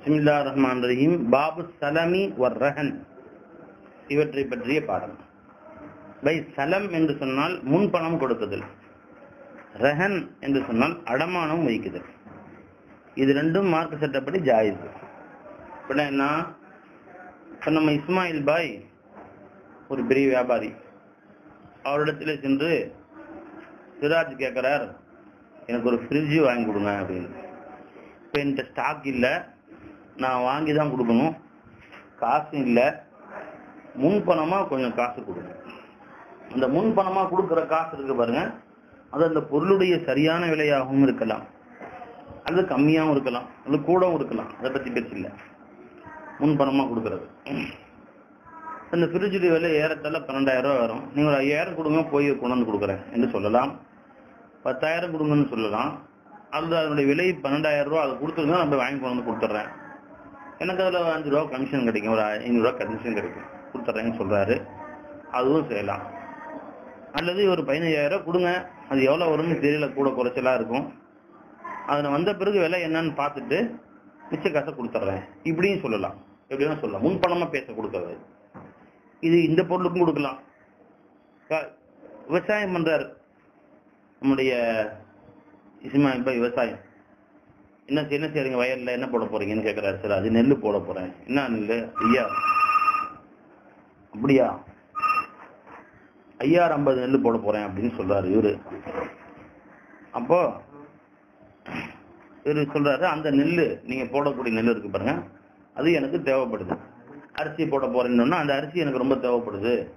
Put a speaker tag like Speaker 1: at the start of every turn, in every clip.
Speaker 1: பிஸ்மில்லா ரஹ்மான் ரஹீம் பாபு சலமி வர் ரஹன். இவற்றை பற்றிய பாடம். பை சலம் என்று சொன்னால் முன்பணம் கொடுக்குதல் ரஹன் என்று சொன்னால் அடமானம் வைக்குதல் இது ரெண்டும் மார்க்க சட்டப்படி ஜாயிது இப்போ என்ன? இப்போ நம்ம இஸ்மாயில் பாய் ஒரு பெரிய வியாபாரி அவரிடத்துல சென்று சிராஜ் கேட்குறார் எனக்கு ஒரு ஃப்ரிட்ஜு வாங்கி கொடுங்க அப்படின்னு. இப்போ என்கிட்ட ஸ்டாக் இல்லை. நான் வாங்கி தான் கொடுக்கணும். காசும் இல்லை. முன்பணமாக கொஞ்சம் காசு கொடுங்க. அந்த முன்பணமாக கொடுக்குற காசு இருக்கு பாருங்க. அது அந்த பொருளுடைய சரியான விலையாகவும் இருக்கலாம். அல்லது கம்மியாகவும் இருக்கலாம். அல்லது கூடவும் இருக்கலாம். அதை பற்றி பேச்சு இல்லை. முன்பணமாக கொடுக்கறது. அந்த ஃப்ரிட்ஜுடைய விலை ஏறத்தால பன்னெண்டாயிரம் ரூபா வரும். நீங்கள் ஒரு ஐயாயிரம் கொடுங்க போய் கொண்டு வந்து கொடுக்குறேன் என்று சொல்லலாம். பத்தாயிரம் கொடுங்கன்னு சொல்லலாம். அல்லது அதனுடைய விலை பன்னெண்டாயிரம் ரூபா அதை கொடுத்துருங்க நம்ம வாங்கி கொண்டு வந்து கொடுத்துட்றேன் எனக்கு அதில் அஞ்சு ரூபா கமிஷன் கிடைக்கும். ஒரு ஐநூறுரூவா கமிஷன் கிடைக்கும். கொடுத்துட்றேன்னு சொல்கிறாரு அதுவும் செய்யலாம். அல்லது ஒரு பதினஞ்சாயிரம் கொடுங்க. அது எவ்வளோ வரும்னு தெரியல. கூட குறைச்சலாக இருக்கும். அதில் வந்த பிறகு விலை என்னன்னு பார்த்துட்டு மிச்ச காசை கொடுத்துட்றேன் இப்படியும் சொல்லலாம். எப்படியும் சொல்லலாம். முன்பணமாக பேச கொடுக்கறது இது இந்த பொருளுக்கும் கொடுக்கலாம். விவசாயம் பண்ணுறாரு நம்முடைய இஸ்மாயில் விவசாயம். என்ன என்ன செய்றீங்க? வயல்ல என்ன போட போறீங்கன்னு கேட்கிறாரு சார் அது நெல் போட போறேன். என்ன நெல் ஐயா. அப்படியா? ஐயாறு ஐம்பது நெல் போட போறேன் அப்படின்னு சொல்றாரு இவரு. அப்போ இவரு சொல்றாரு அந்த நெல் நீங்க போடக்கூடிய நெல் இருக்கு பாருங்க. அது எனக்கு தேவைப்படுது. அரிசி போட போறேன்னு அந்த அரிசி எனக்கு ரொம்ப தேவைப்படுது.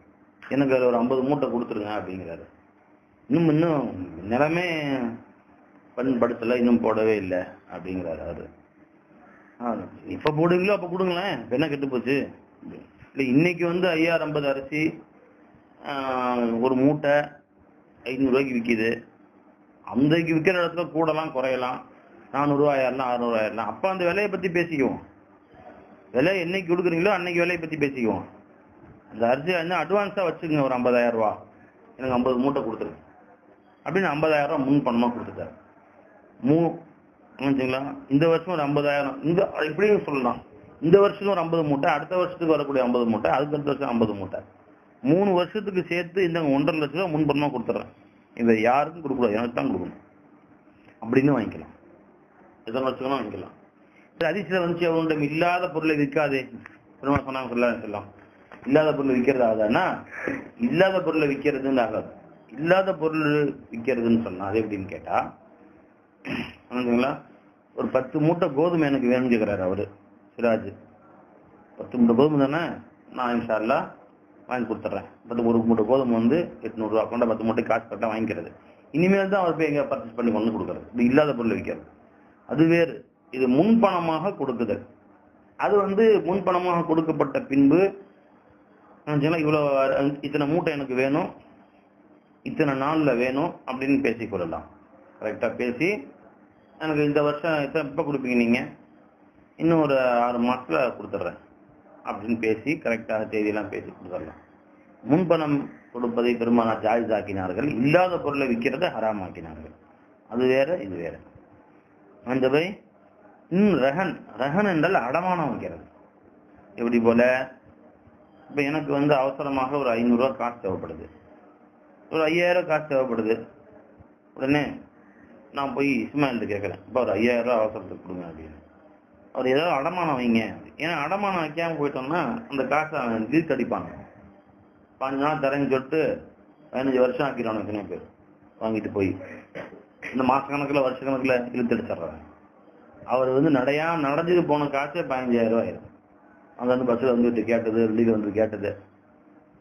Speaker 1: எனக்கு அது ஒரு ஐம்பது மூட்டை கொடுத்துருங்க அப்படிங்கிறாரு. இன்னும் இன்னும் நிலமே பண்படுத்தல இன்னும் போடவே இல்லை அப்படிங்கிறாரு அவரு. இப்ப போடுவீங்களோ அப்ப கொடுங்களேன். இப்ப என்ன கெட்டு போச்சு? இல்லை இன்னைக்கு வந்து ஐயாயிரம் ஐம்பது அரிசி ஒரு மூட்டை ஐநூறுரூவாய்க்கு விற்கிது அந்தக்கு விற்கிற இடத்துல கூடலாம் குறையலாம். நானூறுரூவா ஆயிரலாம் அறுநூறுவா ஆயிரலாம் அப்போ அந்த விலையை பற்றி பேசிக்குவோம். விலை என்னைக்கு கொடுக்குறீங்களோ அன்னைக்கு விலையை பற்றி பேசிக்குவோம். அந்த அரிசி வந்து அட்வான்ஸாக வச்சுக்கோங்க ஒரு ஐம்பதாயிரம் ரூபா எனக்கு ஐம்பது மூட்டை கொடுத்துருங்க. அப்படின்னு ஐம்பதாயிரம் ரூபா முன் பணமாக கொடுத்துட்டாரு. மூ நினச்சிங்களா இந்த வருஷம் ஒரு ஐம்பதாயிரம். இந்த இப்படியும் சொல்லலாம். இந்த வருஷம் ஒரு ஐம்பது மூட்டை அடுத்த வருஷத்துக்கு வரக்கூடிய ஐம்பது மூட்டை அதுக்கு அடுத்த வருஷம் ஐம்பது மூட்டை. மூணு வருஷத்துக்கு சேர்த்து இந்த ஒன்றரை லட்ச ரூபா முன்பணமாக கொடுத்துட்றேன் இதை யாருக்கும் கொடுக்கூடாது எனக்கு தான் கொடுக்கணும். அப்படின்னு வாங்கிக்கலாம். எத்தனை லட்சம் வாங்கிக்கலாம். சரி அதிசயம் வந்துச்சு அவங்கள்ட்ட இல்லாத பொருளை விற்காதே. பெருமாள் சொன்னாங்க சொல்லலாம். இல்லாத பொருள் விற்கிறது ஆகாதுன்னா இல்லாத பொருளை விற்கிறதுன்னு ஆகாது. இல்லாத பொருள் விற்கிறதுன்னு சொன்னா அது எப்படின்னு கேட்டா ஒரு பத்து மூட்டை கோதுமை எனக்கு வேணும்னு கேட்குறாரு அவரு சிராஜ் பத்து மூட்டை கோதுமை தானே? நான் இன்ஷால்லா வாங்கி கொடுத்துட்றேன். பத்து ஒரு மூட்டை கோதுமை வந்து எட்நூறுரூவா கொண்ட பத்து மூட்டை காசு கரெக்டாக வாங்கிக்கிறது. இனிமேல் தான் அவர் போய் எங்கே பர்ச்சேஸ் பண்ணி கொண்டு கொடுக்குறது. இது இல்லாத பொருளை விற்கிறது. அது வேறு. இது முன்பணமாக கொடுக்குதல். அது வந்து முன்பணமாக கொடுக்கப்பட்ட பின்பு இவ்வளோ இத்தனை மூட்டை எனக்கு வேணும் இத்தனை நாளில் வேணும் அப்படின்னு பேசிக்கொள்ளலாம் கரெக்டாக பேசி எனக்கு இந்த வருஷம் எத்தனை எப்போ கொடுப்பீங்க நீங்கள் இன்னும் ஒரு ஆறு மாதத்தில் கொடுத்துட்றேன். அப்படின்னு பேசி கரெக்டாக தேதியெல்லாம் பேசி கொடுத்துடலாம் முன்பணம் கொடுப்பதை பெருமானா ஜாயிஸ் ஆக்கினார்கள் இல்லாத பொருளை விற்கிறத ஹராம் ஆக்கினார்கள் அது வேற இது வேற. அந்த போய் இன்னும் ரஹன் ரஹன் என்றால் அடமானம் வைக்கிறது. எப்படி போல? இப்ப எனக்கு வந்து அவசரமாக ஒரு ஐநூறுரூவா காசு தேவைப்படுது. ஒரு ஐயாயிரம் காசு தேவைப்படுது. உடனே நான் போய் இஸ்மாயில்ட்டு கேட்குறேன். இப்போ ஒரு ஐயாயிரம் ரூபா அவசரத்துக்கு கொடுங்க அப்படின்னு. அவர் ஏதாவது அடமானம் வைங்க. ஏன்னா அடமானம் வைக்காமல் போயிட்டோம்னா அந்த காசை அவன் லீக் அடிப்பாங்க பாஞ்சு நாள் தரேன்னு சொல்லிட்டு பதினஞ்சு வருஷம் ஆக்கிடுவாங்க எத்தனை பேர். வாங்கிட்டு போய். இந்த மாச கணக்கில் வருஷ கணக்கில் இழுத்தடிச்சிடுறாங்க அவர் வந்து நடையா நடந்துட்டு போன காசே பதினஞ்சாயிரம் ரூபாய் ஆயிரும் அங்கே வந்து பஸ்ஸில் வந்துட்டு கேட்டது வெளியில் வந்து கேட்டது.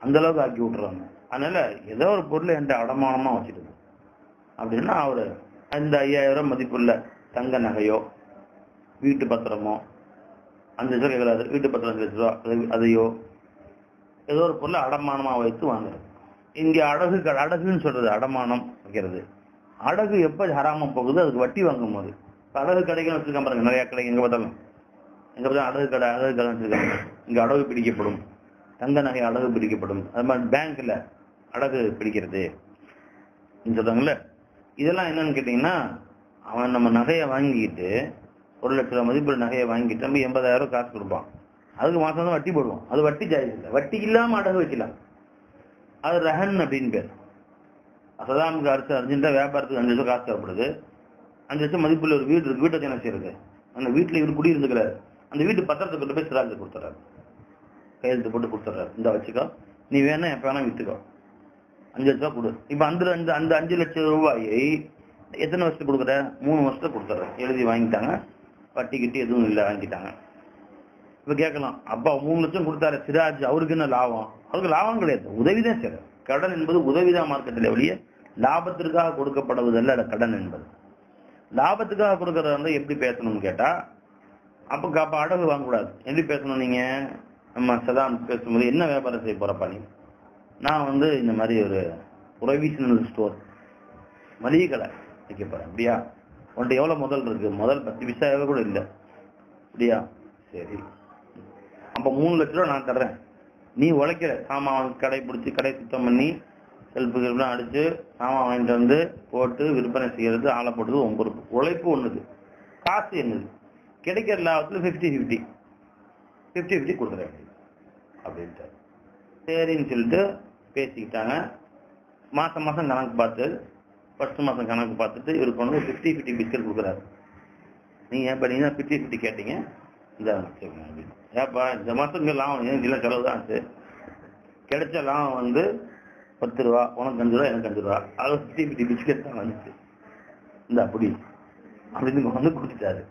Speaker 1: அந்த அளவுக்கு ஆக்கி விட்டுறாங்க அதனால ஏதோ ஒரு பொருள் என்கிட்ட அடமானமாக வச்சுருது அப்படின்னா அவர் அந்த ஐயாயிரம் ரூபாய் மதிப்புள்ள தங்க நகையோ வீட்டு பத்திரமோ அஞ்சு லட்சம் கேட்கறாரு வீட்டு பத்திரம் அஞ்சு லட்ச ரூபா அதையோ ஏதோ ஒரு பொருளை அடமானமாக வைத்து வாங்குறது. இங்கே அடகு அடகுன்னு சொல்றது அடமானம் வைக்கிறது. அடகு எப்போ ஹராம போகுது அதுக்கு வட்டி வாங்கும் போது அடகு கடைகள் வச்சுருக்கா பாருங்க நிறையா கடை எங்கே பார்த்தாலும் எங்கே பார்த்தாலும் அடகு கடை அடகு கடை வச்சுருக்காங்க. இங்கே அடகு பிடிக்கப்படும். தங்க நகை அடகு பிடிக்கப்படும். அது மாதிரி பேங்க்ல அடகு பிடிக்கிறது. சொல்றாங்கல்ல? இதெல்லாம் என்னன்னு கேட்டீங்கன்னா அவன் நம்ம நகையை வாங்கிக்கிட்டு ஒரு லட்ச ரூபா மதிப்புள்ள நகையை வாங்கிட்டு நம்ம எண்பதாயிரம் ரூபாய் காசு கொடுப்பான். அதுக்கு மாசம் தான் வட்டி போடுவோம் அது வட்டி ஜாயிஸ் இல்லை. வட்டி இல்லாம அடகு வைக்கலாம். அது ரஹன் அப்படின்னு பேர். சதாமுக்கு அரசு அர்ஜென்ட்டாக வியாபாரத்துக்கு அஞ்சு லட்சம் காசு தேவைப்படுது. அஞ்சு லட்சம் மதிப்புள்ள ஒரு வீடு இருக்கு. வீட்டை என்ன செய்யறது? அந்த வீட்டுல இவர் குடியிருந்துக்கிறாரு. அந்த வீட்டு பத்திரத்தை கொண்டு போய் சிராஜ் கொடுத்துறாரு. கையெழுத்து போட்டு கொடுத்துட்றாரு இந்த வச்சுக்கோ. நீ வேணா எப்ப வேணா வித்துக்கோ. அஞ்சு லட்ச ரூபா கொடு. இப்ப அந்த அந்த அந்த அஞ்சு லட்சம் ரூபாயை எத்தனை வருஷத்துக்கு கொடுக்குற? மூணு வருஷத்துக்கு கொடுத்துட்றேன். எழுதி வாங்கிட்டாங்க. வட்டி கிட்டி எதுவும் இல்லை வாங்கிட்டாங்க. இப்ப கேட்கலாம். அப்பா மூணு லட்சம் கொடுத்தாரு. சிராஜ் அவருக்கு என்ன லாபம்? அவருக்கு லாபம் கிடையாது. உதவிதான் சார் கடன் என்பது உதவிதான் மார்க்கெட்டில் வெளியே லாபத்திற்காக கொடுக்கப்படுவதல்ல அது கடன் என்பது. லாபத்துக்காக கொடுக்கறத வந்து எப்படி பேசணும்னு கேட்டா அப்ப அப்ப அடகு வாங்கக்கூடாது. எப்படி பேசணும் நீங்க? நம்ம சதாம் பேசும்போது என்ன வியாபாரம் செய்ய போறப்பா நீங்க நான் வந்து இந்த மாதிரி ஒரு ப்ரொவிஷனல் ஸ்டோர் மளிகை கடை வைக்க போறேன். அப்படியா? உன்கிட்ட எவ்வளவு முதல் இருக்கு? முதல் பத்து பைசா கூட இல்லை. அப்படியா? சரி. அப்ப மூணு லட்ச ரூபா நான் தர்றேன். நீ உழைக்கிற சாமான் கடை பிடிச்சி கடை சுத்தம் பண்ணி செல்ஃபு கில்ஃபுலாம் அடிச்சு சாமான் வாங்கிட்டு வந்து போட்டு விற்பனை செய்யறது ஆளை போட்டது உன் பொறுப்பு. உழைப்பு ஒண்ணுது. காசு என்னது? கிடைக்கிற லாபத்துல ஃபிஃப்டி ஃபிஃப்டி ஃபிஃப்டி ஃபிஃப்டி கொடுத்துறேன். அப்படின்ட்டு சரின்னு சொல்லிட்டு பேசிக்கிட்டாங்க. மாதம் மாதம் கணக்கு பார்த்து ஃபர்ஸ்ட் மாதம் கணக்கு பார்த்துட்டு இவருக்கு வந்து ஃபிஃப்டி ஃபிஃப்டி பிஸ்கட் கொடுக்குறாரு. நீங்கள் ஏன் நீங்க தான் ஃபிஃப்டி ஃபிஃப்டி கேட்டீங்க. இந்த அப்படின்னு. ஏப்பா இந்த மாதம் லாபம் ஏன் இல்லை செலவு தான் ஆச்சு. கிடைச்ச லாபம் வந்து பத்து ரூபா உனக்கு அஞ்சு ரூபா எனக்கு அஞ்சு ரூபா. அது ஃபிஃப்டி ஃபிஃப்டி பிஸ்கட் தான் வந்துச்சு. இந்த அப்படி. அப்படின்னு வந்து கொடுத்துட்டாரு.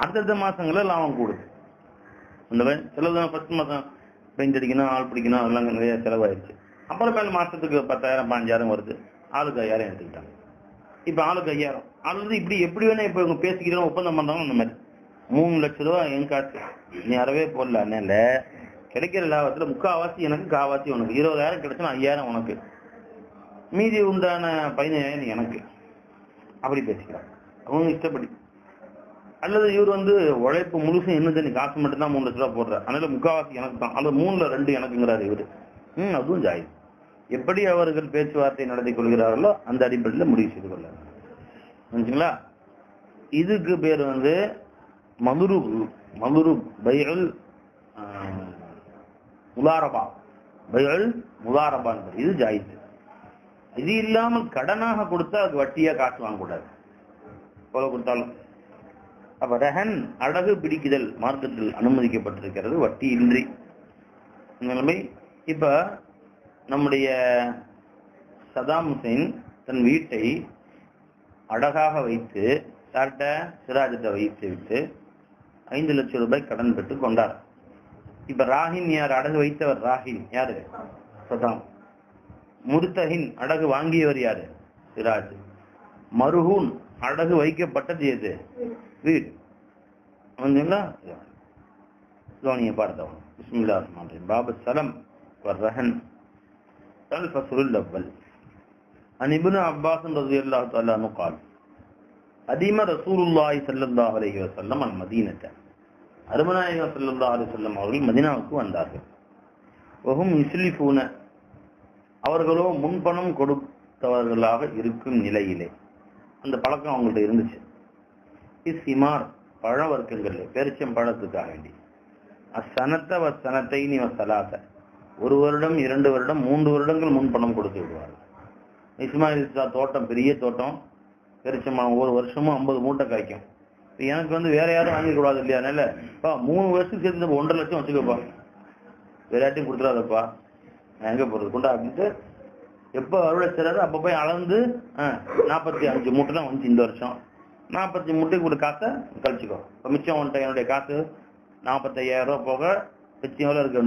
Speaker 1: அடுத்தடுத்த மாதங்களில் லாபம் கூடுது. இந்த மாதிரி செலவு தான் ஃபர்ஸ்ட் மாதம் பெயிண்ட் அடிக்கணும் ஆள் பிடிக்கணும் அதெல்லாம் நிறைய செலவாயிடுச்சு. அப்புறம் மேல மாசத்துக்கு பத்தாயிரம் பதினஞ்சாயிரம் வருது. ஆளுக்கு ஐயாயிரம் எடுத்துக்கிட்டாங்க. இப்ப ஆளுக்கு ஐயாயிரம். ஆளுக்கு இப்படி எப்படி வேணா இப்ப இவங்க பேசிக்கிறோம் ஒப்பந்தம் பண்றாங்க அந்த மாதிரி? மூணு லட்ச ரூபா என் காசு. நீ அறவே போடல அதனால கிடைக்கிற லாபத்துல முக்காவாசி எனக்கு காவாசி உனக்கு. இருபதாயிரம் கிடைச்சுன்னா ஐயாயிரம் உனக்கு. மீதி உண்டான பதினஞ்சாயிரம் எனக்கு. அப்படி பேசிக்கிறாங்க அவங்க இஷ்டப்படி. அல்லது இவர் வந்து உழைப்பு முழுசும் என்ன நீ காசு மட்டும் தான் மூணு லட்ச ரூபா போடுறாரு அதனால முக்காவாசி எனக்கு தான். அல்லது மூணுல ரெண்டு எனக்குங்கிறாரு இவரு. ம் அதுவும் ஜாய் எப்படி அவர்கள் பேச்சுவார்த்தை நடத்தி கொள்கிறார்களோ அந்த அடிப்படையில் முடிவு செய்து கொள்ள இதுக்கு பேர் வந்து மதுரு மதுரு பையல் முலாரபா பையல் முலாரபா இது ஜாயித்து. இது இல்லாமல் கடனாக கொடுத்தா அதுக்கு வட்டியா காசு வாங்கக்கூடாது எவ்வளவு கொடுத்தாலும். அப்ப ரஹன் அடகு பிடிக்குதல் மார்க்கத்தில் அனுமதிக்கப்பட்டிருக்கிறது. வட்டி இன்றி நிலைமை. இப்ப நம்முடைய சதாம் ஹுசைன் தன் வீட்டை அழகாக வைத்து டாக்ட சிராஜத்தை வைத்து விட்டு ஐந்து லட்சம் ரூபாய் கடன் பெற்று கொண்டார். இப்ப ராகின் யார்? அடகு வைத்தவர் ராகின். யாரு? சதாம். முருத்தகின் அடகு வாங்கியவர் யாரு? சிராஜ். மருகூன் அடகு வைக்கப்பட்டது எது? வீடு. வந்துங்களா லோனியை பார்த்தவன் பிஸ்மில்லா பாபு சலம். வர்ரஹன். الفصل الأول عن ابن عباس رضي الله تعالى عنه قال قدم رسول الله صلى الله عليه وسلم المدينة அருமநாயகம் சல்லா அலி சொல்லம் அவர்கள் மதினாவுக்கு வந்தார்கள் வகும் இஸ்லிஃபூன அவர்களோ முன்பணம் கொடுத்தவர்களாக இருக்கும் நிலையிலே அந்த பழக்கம் அவங்கள்ட்ட இருந்துச்சு இசிமார் பழ வர்க்கங்கள்ல பேரிச்சம் பழத்துக்காக வேண்டி அசனத்த வ சனத்தை நீ சலாத்த ஒரு வருடம் இரண்டு வருடம் மூன்று வருடங்கள் முன்பணம் கொடுத்து விடுவார்கள் இஸ்மாயில் தோட்டம் பெரிய தோட்டம். பெருச்சம்பழம் ஒரு வருஷமும் ஐம்பது மூட்டை காய்க்கும். எனக்கு வந்து வேற யாரும் வாங்கிக்கூடாது இல்லையா? அதனால பா மூணு வருஷத்துக்கு சேர்ந்து ஒன்றரை லட்சம் வச்சுக்கப்பா. வேற யார்ட்டையும் கொடுத்துடாதப்பா. எங்க போறது? கொண்டா அப்படின்ட்டு எப்போ அறுவடை செய்றாரு அப்ப போய் அளந்து நாற்பத்தி அஞ்சு மூட்டை தான் வந்துச்சு இந்த வருஷம். நாற்பத்தி மூட்டைக்கு கூட காசை கழிச்சுக்கோ. இப்போ மிச்சம் வந்துட்டேன் என்னுடைய காசு நாற்பத்தி ஐயாயிரம் போக மிச்சம் எவ்வளோ இருக்கு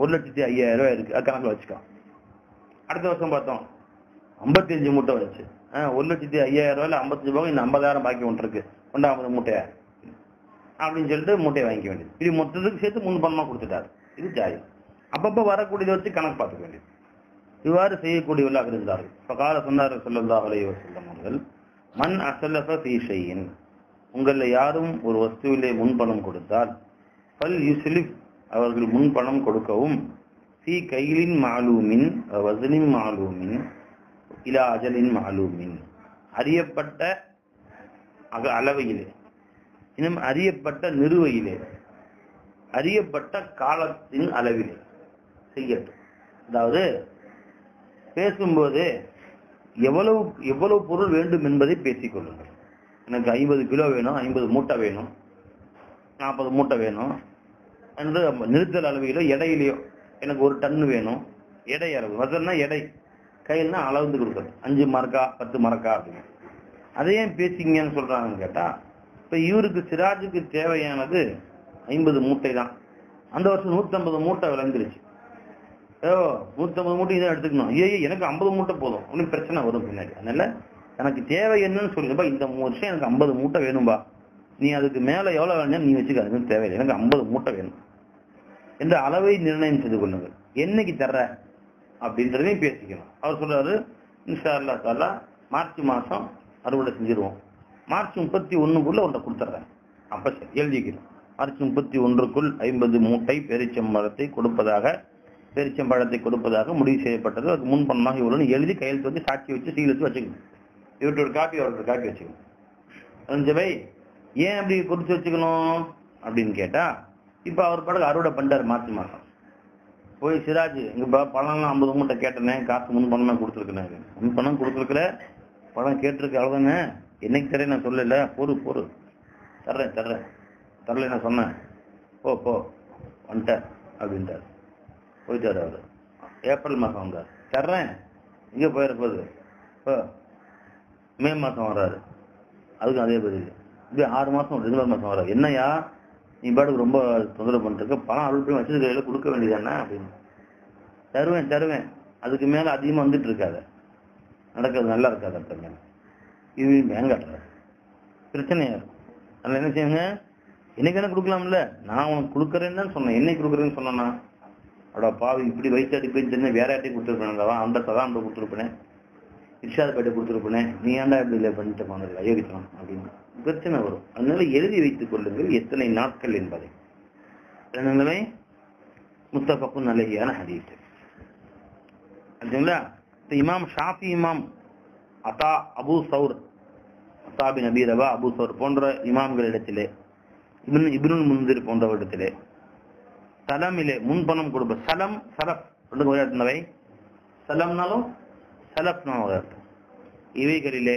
Speaker 1: ஒரு லட்சத்தி ஐயாயிரம் ரூபாய் இருக்கு. கணக்கில் வச்சுக்கலாம் அடுத்த வருஷம் பார்த்தோம். ஐம்பத்தி அஞ்சு மூட்டை வந்துச்சு ஆஹ் ஒரு லட்சத்தி ஐயாயிரம் ரூபாயில ஐம்பத்தஞ்சு போக இந்த ஐம்பதாயிரம் பாக்கி ஒன்று இருக்கு கொண்டா ஐம்பது மூட்டையா அப்படின்னு சொல்லிட்டு மூட்டையை வாங்கிக்க வேண்டியது. இது மொத்தத்துக்கு சேர்த்து முன் பணமாக கொடுத்துட்டாரு. இது ஜாய் அப்பப்போ வரக்கூடியதை வச்சு கணக்கு பார்த்துக்க வேண்டியது. இவ்வாறு செய்யக்கூடியவர்களாக இருந்தார்கள். கால சொன்னார் சொல்லல்லா அலைய செல்லம் அவர்கள் மண் அசலஃப தீஷையின் உங்களில் யாரும் ஒரு வஸ்துவிலே முன்பணம் கொடுத்தால் பல் யுஸ்லிப் அவர்கள் முன்பணம் கொடுக்கவும் சி கைலின் மாலூமின் வசனின் மாலூமின் இலா அஜலின் மாலூமின். அறியப்பட்ட அக அளவையிலே. இன்னும் அறியப்பட்ட நிறுவையிலே. அறியப்பட்ட காலத்தின் அளவிலே. செய்யட்டும். அதாவது பேசும்போது எவ்வளவு எவ்வளவு பொருள் வேண்டும் என்பதை பேசிக் கொள்ளுங்கள். எனக்கு ஐம்பது கிலோ வேணும் ஐம்பது மூட்டை வேணும் நாற்பது மூட்டை வேணும். என்று நிறுத்தல் அளவிலோ எடையிலையோ எனக்கு ஒரு டன் வேணும். எடை அளவு. வசல்னா எடை. கையில்னா அளவுந்து கொடுக்குறது அஞ்சு மரக்கா பத்து மரக்கா அப்படின்னு. அதை ஏன் பேசிங்கன்னு சொல்றாங்கன்னு கேட்டா இப்ப இவருக்கு சிராஜுக்கு தேவையானது ஐம்பது மூட்டை தான். அந்த வருஷம் நூத்தம்பது மூட்டை விளைஞ்சிருச்சு. ஓ நூத்தம்பது மூட்டை இதை எடுத்துக்கணும். ஐயோ எனக்கு ஐம்பது மூட்டை போதும். அப்படின்னு பிரச்சனை வரும் பின்னாடி. அதனால எனக்கு தேவை என்னன்னு சொல்லிப்பா இந்த வருஷம் எனக்கு ஐம்பது மூட்டை வேணும்பா. நீ அதுக்கு மேல எவ்வளவு வேணும் நீ வச்சுக்க அதுக்கு தேவையில்லை. எனக்கு ஐம்பது மூட்டை வேணும். என்ற அளவை நிர்ணயம் செய்து கொள்ளுங்கள். என்னைக்கு தர்ற? அப்படின்றதையும் பேசிக்கணும். அவர் சொல்றாரு இன்ஷா அல்லா தாலா மார்ச் மாசம் அறுவடை செஞ்சிருவோம். மார்ச் முப்பத்தி ஒண்ணுக்குள்ள உன்னை கொடுத்துட்றேன் அப்ப சரி எழுதிக்கிறோம். மார்ச் முப்பத்தி ஒன்றுக்குள் ஐம்பது மூட்டை பெருச்சம்பழத்தை கொடுப்பதாக பெருச்சம்பழத்தை கொடுப்பதாக முடிவு செய்யப்பட்டது. அதுக்கு முன் பணமாக இவ்வளோன்னு எழுதி கையெழுத்து வந்து சாட்சி வச்சு சீல் வச்சு வச்சுக்கணும். இவர்கிட்ட ஒரு காப்பி அவர்கிட்ட காப்பி வச்சுக்கணும். ரஞ்சபாய் ஏன் அப்படி கொடுத்து வச்சுக்கணும்? அப்படின்னு கேட்டா இப்ப அவர் படம் அறுவடை பண்ணிட்டாரு மார்ச் மாசம். போய் சிராஜ் இங்க பழம்லாம் ஐம்பது மூட்டை கேட்டனே காசு முன் பணமா கொடுத்துருக்கேன். முன் பணம் கொடுத்துருக்கல பழம் கேட்டிருக்கு அவ்வளவுதானே? என்னைக்கு தரேன் நான் சொல்லல. பொறு பொறு தர்றேன் தர்றேன். தரல நான் சொன்னேன். போ போ. வந்துட்டேன் அப்படின்ட்டார். போயிட்டார் அவர். ஏப்ரல் மாசம் வந்தார். தர்றேன். இங்கே போயிருப்பது இப்போ மே மாசம் வர்றாரு. அதுக்கும் அதே பதில். இப்படி ஆறு மாசம் ரெகுலர் மாசம் வர்றாரு. என்னையா நீ பாட்டுக்கு ரொம்ப தொந்தரவு பண்ணிருக்க பணம் அருள் பண்ணி வச்சது கையில கொடுக்க என்ன அப்படின்னு. தருவேன் தருவேன். அதுக்கு மேல அதிகமா வந்துட்டு இருக்காத. நடக்கிறது நல்லா இருக்காது அப்படிங்க இது வேங்காட்டுற பிரச்சனையா இருக்கும் அதனால என்ன செய்யுங்க? என்னைக்கு என்ன கொடுக்கலாம்ல. நான் உனக்கு கொடுக்குறேன்னு தான் சொன்னேன். என்னைக்கு கொடுக்குறேன்னு சொன்னேன்னா? அடா பாவி இப்படி வயிற்று அடிப்பேன்னு தெரிஞ்ச வேற யார்ட்டையும் கொடுத்துருப்பேன். அந்த சதான் கொடுத்துருப்பேன். இர்ஷாத் பேட்டை கொடுத்துருப்பேன் நீ ஏன்டா இப்படி இல்லை பண்ணிட்டு போனதில்லை அயோக்கித்தனம் அப்படின்னு. பிரச்சனை வரும். அதனால எழுதி வைத்துக் கொள்ளுங்கள் எத்தனை நாட்கள் என்பதை. அதனாலே முத்தபக்கும் அழகியான ஹதீஸ். சரிங்களா இப்ப இமாம் ஷாஃபி இமாம் அத்தா அபு சவுர் அத்தா பின் ரவா அபு சவுர் போன்ற இமாம்களிடத்திலே இபின் இப்னுல் முந்திர் போன்றவரிடத்திலே சலமிலே முன்பணம் கொடுப்ப சலம் சலப் ரெண்டு விளையாட்டுனவை சலம்னாலும் சலப்னா இவைகளிலே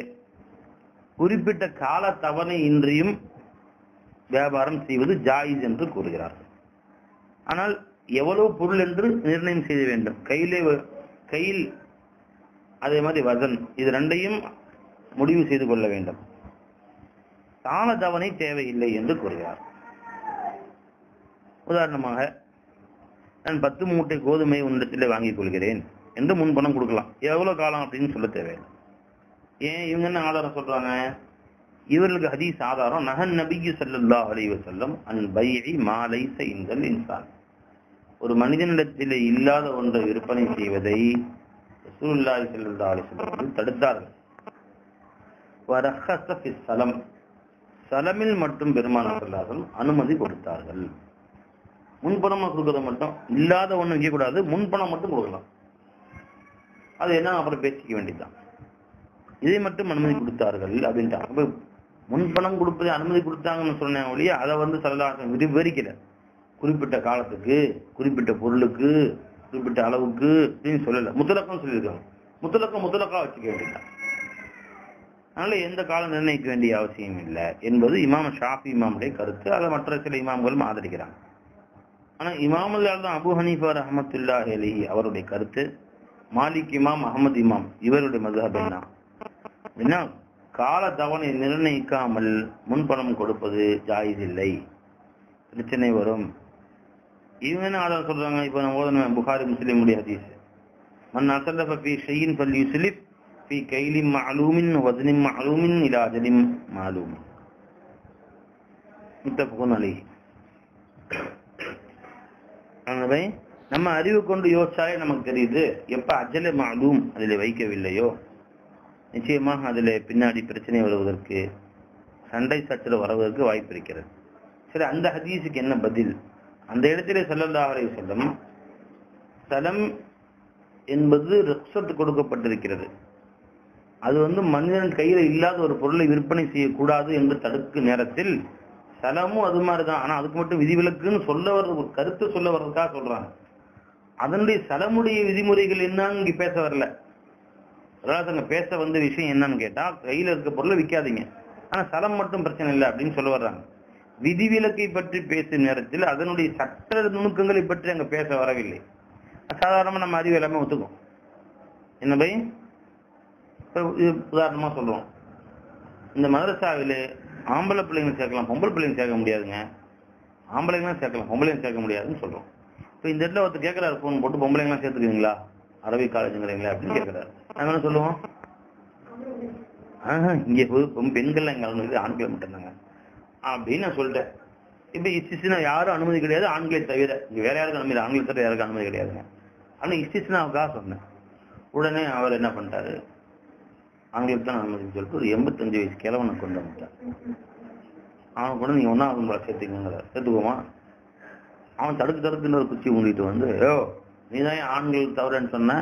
Speaker 1: குறிப்பிட்ட கால தவணை இன்றியும் வியாபாரம் செய்வது ஜாயிஸ் என்று கூறுகிறார்கள். ஆனால் எவ்வளவு பொருள் என்று நிர்ணயம் செய்ய வேண்டும். கையிலே கையில் அதே மாதிரி வசன் இது ரெண்டையும் முடிவு செய்து கொள்ள வேண்டும். கால தவணை தேவையில்லை என்று கூறுகிறார். உதாரணமாக நான் பத்து மூட்டை கோதுமை உன்னிடத்திலே வாங்கிக் கொள்கிறேன். எந்த முன்பணம் கொடுக்கலாம். எவ்வளவு காலம் அப்படின்னு சொல்ல தேவையில்லை. ஏன் இவங்க என்ன ஆதாரம் சொல்றாங்க? இவர்களுக்கு ஹதீஸ் ஆதாரம். நகன் நபிக்கு செல்லல்லா அலைஹி வஸல்லம் அன் பைஇ மாலை செய்தல் இன்சான் ஒரு மனிதனிடத்தில் இல்லாத ஒன்றை விற்பனை செய்வதை ரசூலுல்லாஹி செல்லல்லா அலைஹி தடுத்தார்கள். வரஹஸ சலமில் மட்டும் பெருமானார் செல்லாதல் அனுமதி கொடுத்தார்கள். முன்பணமா கொடுக்கறது மட்டும். இல்லாத ஒண்ணு வைக்க கூடாது முன்பணம் மட்டும் கொடுக்கலாம். அது என்ன அப்புறம் பேசிக்க வேண்டியதுதான். இதை மட்டும் அனுமதி கொடுத்தார்கள் அப்படின்ட்டாங்க அப்ப முன்பணம் கொடுப்பதை அனுமதி கொடுத்தாங்கன்னு சொன்னேன் ஒழிய அதை வந்து சரதாசம் விவரிக்கல குறிப்பிட்ட காலத்துக்கு குறிப்பிட்ட பொருளுக்கு குறிப்பிட்ட அளவுக்கு அப்படின்னு சொல்லல. முத்தலக்கம் சொல்லியிருக்காங்க. முத்தலக்கம் முத்தலக்கா வச்சுக்க வேண்டியதுதான். அதனால எந்த காலம் நிர்ணயிக்க வேண்டிய அவசியம் இல்லை என்பது இமாம் ஷாஃபி இமாமுடைய கருத்து. அதை மற்ற சில இமாம்களும் ஆதரிக்கிறாங்க. ஆனா இமாமுல்லால் தான் அபு ஹனீஃபா ரஹமத்துல்லாஹி அலி அவருடைய கருத்து. மாலிக் இமாம் அகமது இமாம் இவருடைய மதுஹப் என்ன? என்ன? கால தவணை நிர்ணயிக்காமல் முன்பணம் கொடுப்பது ஜாயிஸ் இல்லை. பிரச்சனை வரும். இவன் என்ன சொல்றாங்க? இப்ப நம்ம ஓதனேன் புகாரி முஸ்லிமுடைய ஹதீஸ். மன் அசல்லஃப ஃபீ ஷையின் சிலிப் பி கைலிம் மஅலூமின் வஸ்னின் மஅலூமின் இலா அஜலிம் மஅலூம். முத்தஃபகுன் அலைஹி. அங்கே நம்ம அறிவு கொண்டு யோசிச்சாலே நமக்கு தெரியுது. எப்ப அஜல மாதும் அதில் வைக்கவில்லையோ? நிச்சயமாக அதில் பின்னாடி பிரச்சனை வருவதற்கு சண்டை சச்சரவு வருவதற்கு வாய்ப்பு இருக்கிறது. சரி அந்த ஹதீஸுக்கு என்ன பதில்? அந்த இடத்திலே ஸல்லல்லாஹு அலைஹி ஸ்தலம் சலம் என்பது ரிக்ஸத் கொடுக்கப்பட்டிருக்கிறது. அது வந்து மனிதன் கையில இல்லாத ஒரு பொருளை விற்பனை செய்யக்கூடாது என்று தடுக்கும் நேரத்தில் சலமும் அது மாதிரி தான். ஆனா அதுக்கு மட்டும் விதிவிலக்குன்னு சொல்ல வர்றது ஒரு கருத்து சொல்ல வர்றதுக்காக சொல்றாங்க. அதனுடைய சலமுடைய விதிமுறைகள் என்னன்னு இங்க பேச வரல. அதாவது பேச வந்த விஷயம் என்னன்னு கேட்டா கையில இருக்க பொருளை விற்காதீங்க ஆனா சலம் மட்டும் பிரச்சனை இல்லை அப்படின்னு சொல்ல வர்றாங்க. விதிவிலக்கை பற்றி பேசும் நேரத்தில் அதனுடைய சட்ட நுணுக்கங்களை பற்றி அங்க பேச வரவில்லை. சாதாரணமா நம்ம அறிவு எல்லாமே ஒத்துக்கும். என்ன பை? இப்போ இது உதாரணமா சொல்றோம் இந்த மதரசாவிலே ஆம்பளை பிள்ளைங்க சேர்க்கலாம் பொம்பளை பிள்ளைங்க சேர்க்க முடியாதுங்க. ஆம்பளைங்களும் சேர்க்கலாம் பொம்பளைங்க சேர்க்க முடியாதுன்னு சொல்றோம். இப்போ இந்த இடத்துல ஒருத்தர் கேட்கறாரு ஃபோன் போட்டு பொம்பளைங்களாம் சேர்த்துக்குவீங்களா அரபி காலேஜுங்கிறீங்களா அப்படின்னு கேட்கறாரு நாங்க என்ன சொல்லுவோம்? ஆஹ் இங்க பொ- பெண்கள் எங்க அனுமதி ஆண்கள் மட்டும்தாங்க அப்படின்னு நான் சொல்லிட்டேன். இப்ப இஸ்டிஸ்னா யாரும் அனுமதி கிடையாது ஆண்களை தவிர. இங்க வேற யாருக்கும் அனுமதி ஆண்களை தவிர யாருக்கும் அனுமதி கிடையாதுங்க. ஆனா இஸ்டிஸ்னாவுக்காக சொன்னேன். உடனே அவர் என்ன பண்ணிட்டாரு? ஆண்களுக்கு தான் அனுமதின்னு சொல்லிட்டு ஒரு எண்பத்தஞ்சு வயசு கிழவனை கொண்டு வந்துட்டேன் அவன் கூட நீங்க ஒன்னா அவங்கள சேர்த்துக்கோங்க சேர்த்துக்குவோமா அவன் தடுக்கு தடுக்குன்னு ஒரு குச்சி ஊண்டிட்டு வந்து யோ நீ தான் ஆண்கள் தவறுன்னு சொன்ன?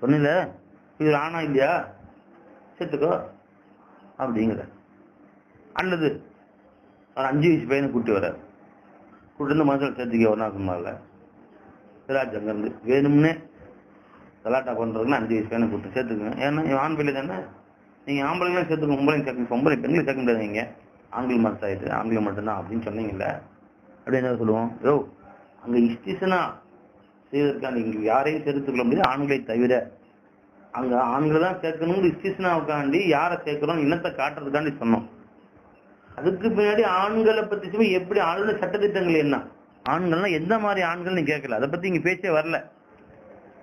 Speaker 1: சொன்னில இது ஆணா இல்லையா? சேர்த்துக்கோ. அப்படிங்கிற. அல்லது ஒரு அஞ்சு வயசு பையனை கூட்டி வர்றாரு கூட்டி வந்து மனசில் சேர்த்துக்க ஒன்றா சொன்னால சிராஜ் அங்கேருந்து வேணும்னே தலாட்டா பண்றதுன்னு அஞ்சு வயசு பையனை கூட்டு சேர்த்துக்குங்க. ஏன்னா இவன் ஆண் பிள்ளை தானே? நீங்கள் ஆம்பளைங்களும் சேர்த்துக்கோங்க உங்களையும் சேர்க்க பொம்பளை பெண்களையும் சேர்க்க முடியாது நீங்கள் ஆண்கள் மரத்தாயிட்டு ஆங்கிலம் மட்டும்தான் அப்படின்னு சொன்னீங்கல்ல? அப்படின்னு சொல்லுவோம்? யோ அங்க இஸ்டிசனா செய்வதற்கான இங்க யாரையும் சேர்த்துக் கொள்ள முடியாது ஆண்களை தவிர. அங்க ஆண்களை தான் சேர்க்கணும் இஸ்டிசனாவுக்காண்டி யாரை சேர்க்கிறோம்? இனத்தை காட்டுறதுக்காண்டி சொன்னோம். அதுக்கு பின்னாடி ஆண்களை பத்தி சும்மா எப்படி ஆளுநர் சட்டத்திட்டங்கள் என்ன? ஆண்கள்னா எந்த மாதிரி ஆண்கள்னு கேட்கல. அதை பத்தி இங்க பேச்சே வரல.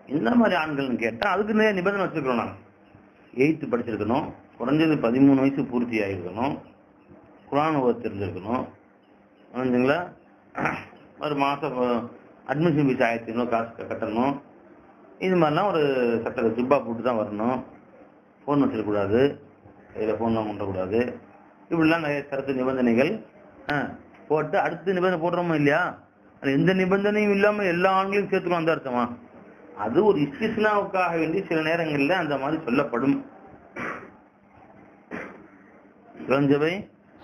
Speaker 1: எந்த மாதிரி ஆண்கள்னு கேட்டா அதுக்கு நிறைய நிபந்தனை வச்சிருக்கிறோம் நாங்க. எயித்து படிச்சிருக்கணும் குறைஞ்சது பதிமூணு வயசு பூர்த்தி ஆகிருக்கணும் குரான் ஓத தெரிஞ்சிருக்கணும். புரிஞ்சுங்களா? ஒரு மாசம் அட்மிஷன் ஃபீஸ் ஆயிரத்தி ஐநூறு காசு கட்டணும். இது மாதிரிலாம் ஒரு சட்ட ஜிப்பா போட்டு தான் வரணும். ஃபோன் வச்சிடக்கூடாது. இதில் ஃபோன்லாம் பண்ணக்கூடாது இப்படிலாம் நிறைய சரத்து நிபந்தனைகள் போட்டு அடுத்த நிபந்தனை போடுறோமா இல்லையா? அது எந்த நிபந்தனையும் இல்லாம எல்லா ஆண்களையும் சேர்த்துக்கணும் அந்த அர்த்தமா? அது ஒரு இஸ்டிஸ்னாவுக்காக வேண்டி சில நேரங்களில் அந்த மாதிரி சொல்லப்படும்.